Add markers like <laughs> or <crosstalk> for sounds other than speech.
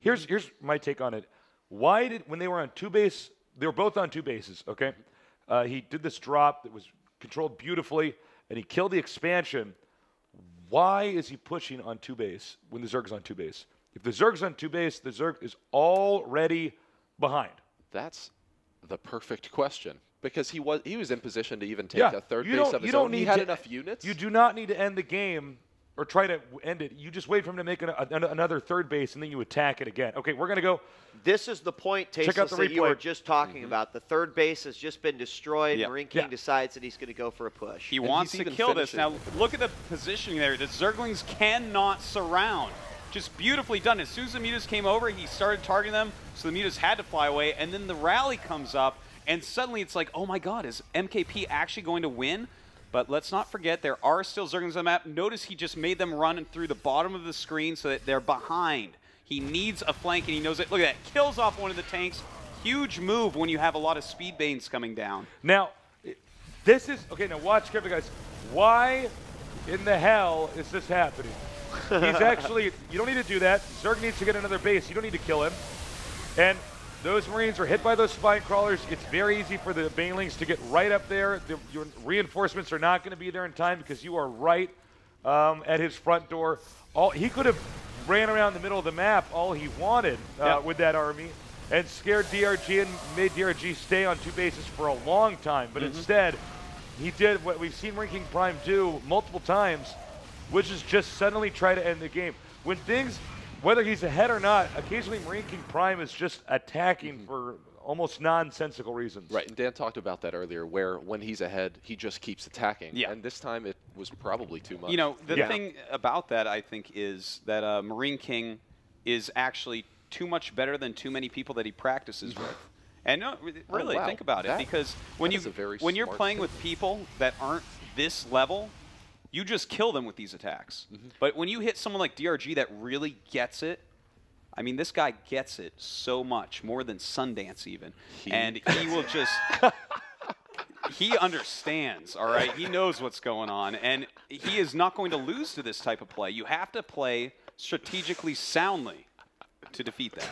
Here's here's my take on it. Why did when they were on two base, they were both on two bases. Okay, uh, he did this drop that was controlled beautifully, and he killed the expansion. Why is he pushing on two base when the Zerg's on two base? If the Zerg's on two base, the Zerg is already behind. That's the perfect question because he was he was in position to even take Yeah, a third base of you his don't own. He had to- enough units. You do not need to end the game or try to end it. You just wait for him to make an, an, another third base, and then you attack it again. Okay, we're gonna go. This is the point, Check out Tasteless, the that you were just talking mm-hmm. about. The third base has just been destroyed. Yeah. Marine King Yeah. decides that he's going to go for a push. He And wants to kill this. Now, look at the positioning there. The Zerglings cannot surround. Just beautifully done. As soon as the Mutas came over, he started targeting them, so the Mutas had to fly away. And then the rally comes up, and suddenly it's like, oh my god, is MKP actually going to win? But let's not forget, there are still Zerglings on the map. Notice he just made them run through the bottom of the screen so that they're behind. He needs a flank, and he knows it. Look at that. Kills off one of the tanks. Huge move when you have a lot of speed banes coming down. Now, this is okay. Now watch carefully, guys. Why in the hell is this happening? He's <laughs> actually. You don't need to do that. Zerg needs to get another base. You don't need to kill him. And those Marines are hit by those spine crawlers. It's very easy for the Banelings to get right up there. The, your reinforcements are not going to be there in time because you are right um, at his front door. All he could have ran around the middle of the map all he wanted uh, Yeah. with that army and scared DRG and made DRG stay on two bases for a long time. But instead, he did what we've seen Marine King Prime do multiple times, which is just suddenly try to end the game. When things, whether he's ahead or not, occasionally Marine King Prime is just attacking for almost nonsensical reasons. Right, and Dan talked about that earlier, where when he's ahead, he just keeps attacking. Yeah. And this time it was probably too much. You know, the Yeah. thing about that, I think, is that uh, Marine King is actually too much better than too many people that he practices with. And no, re- Oh, really, wow. think about That- it, because when you, very when you're playing thing. with people that aren't this level, you just kill them with these attacks. Mm-hmm. But when you hit someone like DRG that really gets it, I mean, this guy gets it so much more than Sundance even, He- and he will just. <laughs> he understands, all right? He knows what's going on, and he is not going to lose to this type of play. You have to play strategically soundly to defeat that.